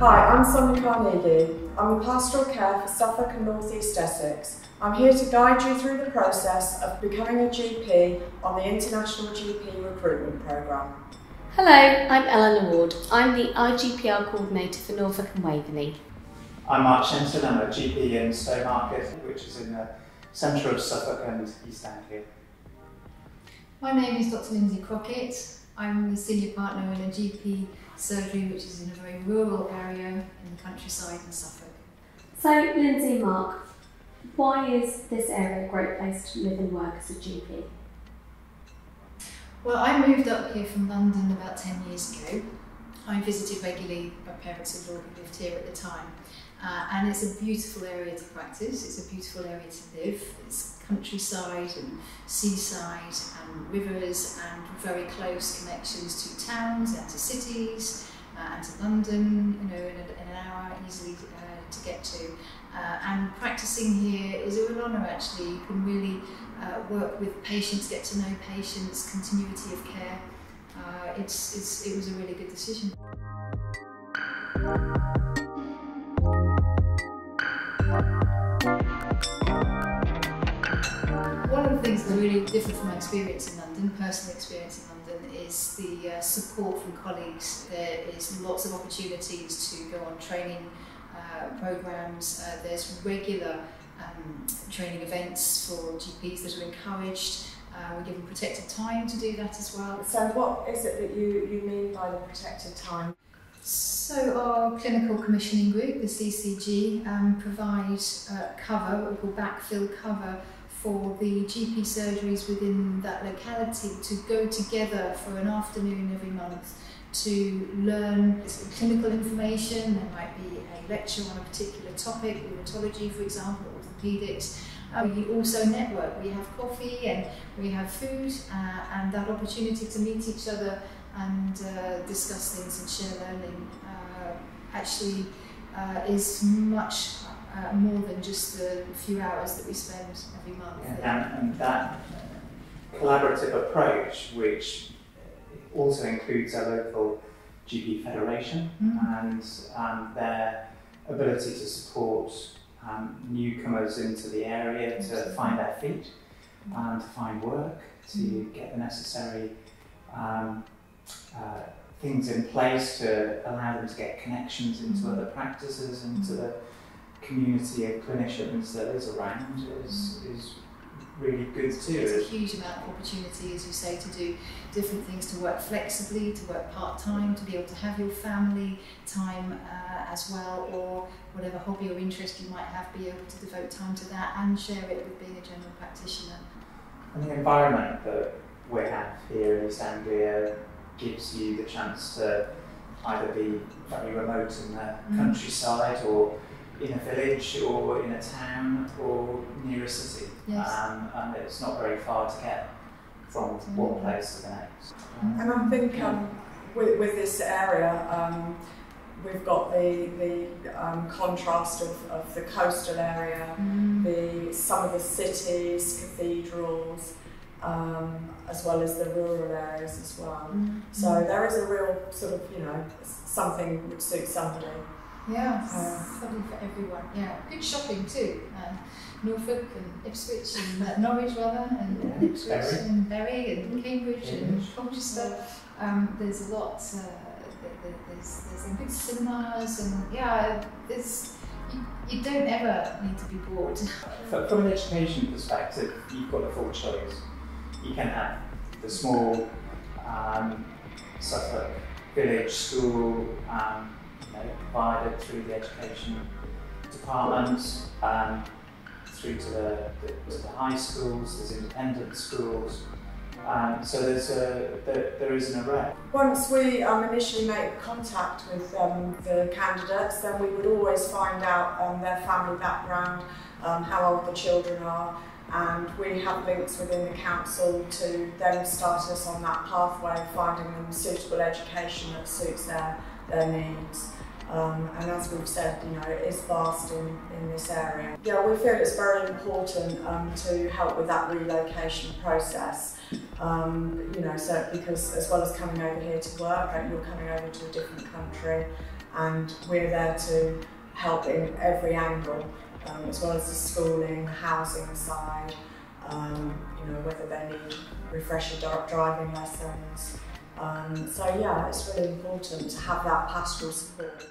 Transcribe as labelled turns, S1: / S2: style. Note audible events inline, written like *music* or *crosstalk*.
S1: Hi, I'm Sonia Carnegie. I'm in pastoral care for Suffolk and North East Essex. I'm here to guide you through the process of becoming a GP on the International GP Recruitment Programme.
S2: Hello, I'm Eleanor Ward. I'm the IGPR coordinator for Norfolk and Waveney.
S3: I'm Mark Shenton, I'm a GP in Stowmarket, which is in the centre of Suffolk and East Anglia.
S4: My name is Dr Lindsay Crockett. I'm the senior partner in a GP surgery which is in a very rural area in the countryside in Suffolk.
S2: So, Lindsay Mark, why is this area a great place to live and work as a GP?
S4: Well, I moved up here from London about 10 years ago. I visited regularly, my parents had already lived here at the time. Uh, and it's a beautiful area to practice, it's a beautiful area to live. It's countryside and seaside and rivers and very close connections to towns and to cities uh, and to London, you know, in, a, in an hour easily uh, to get to. Uh, and practicing here is a real honour actually. You can really uh, work with patients, get to know patients, continuity of care. Uh, it's, it's, it was a really good decision. Really different from my experience in London, personal experience in London, is the uh, support from colleagues. There is lots of opportunities to go on training uh, programs. Uh, there's regular um, training events for GPs that are encouraged. Uh, we're given protected time to do that as well.
S1: So what is it that you, you mean by the protected time?
S4: So our clinical commissioning group, the CCG, um, provide uh, cover, what we call backfill cover, for the GP surgeries within that locality to go together for an afternoon every month to learn clinical information. There might be a lecture on a particular topic, rheumatology, for example, orthopedics. Uh, we also network. We have coffee and we have food, uh, and that opportunity to meet each other and uh, discuss things and share learning uh, actually uh, is much uh, more than just the few hours that we spend every month.
S3: Yeah, and, and that collaborative approach, which also includes our local GP federation
S4: Mm.
S3: and um, their ability to support um, newcomers into the area to find their feet and to find work, to
S4: Mm.
S3: get the necessary um, uh, things in place to allow them to get connections into
S4: Mhm.
S3: other practices, into the community of clinicians that is around is, is really good too.
S4: There's a huge amount of opportunity, as you say, to do different things, to work flexibly, to work part-time, to be able to have your family time uh, as well, or whatever hobby or interest you might have, be able to devote time to that and share it with being a general practitioner.
S3: And the environment that we have here in East Anglia gives you the chance to either be very remote in the
S4: Mm.
S3: countryside or in a village or in a town or near a city.
S4: Yes.
S3: Um, and it's not very far to get from one
S4: Mm.
S3: place to the next.
S4: Mm.
S1: And I think um, with, with this area, um, we've got the, the um, contrast of, of the coastal area,
S4: Mm.
S1: the some of the cities, cathedrals, um, as well as the rural areas as well.
S4: Mm.
S1: So there is a real sort of, you know, something which suits somebody.
S4: Yeah,
S1: Uh,
S4: something for everyone. Yeah, good shopping too. Um, Norfolk and Ipswich and uh, Norwich rather, and
S3: Yeah,
S4: Ipswich
S3: Bury.
S4: and Bury and Cambridge and
S3: Cambridge.
S4: Colchester. Um, there's a lot. Uh, th- th- there's there's some good cinemas and yeah, there's you, you don't ever need to be bored. *laughs*
S3: F- From an education perspective, you've got a full choice. You can have the small um, Suffolk village school, um, you know, provided through the education department, um, through to the, the, to the high schools. There's independent schools. Um, so there's a there, there is an array.
S1: Once we um, initially make contact with um, the candidates, then we would always find out um, their family background, um, how old the children are, and we have links within the council to then start us on that pathway, of finding them suitable education that suits their, their needs, Um, and as we've said, you know, it is vast in, in this area. Yeah, we feel it's very important um, to help with that relocation process. Um, you know, so because as well as coming over here to work, you're coming over to a different country, and we're there to help in every angle, um, as well as the schooling, housing side. Um, you know, whether they need refresher driving lessons. Um, so yeah, it's really important to have that pastoral support.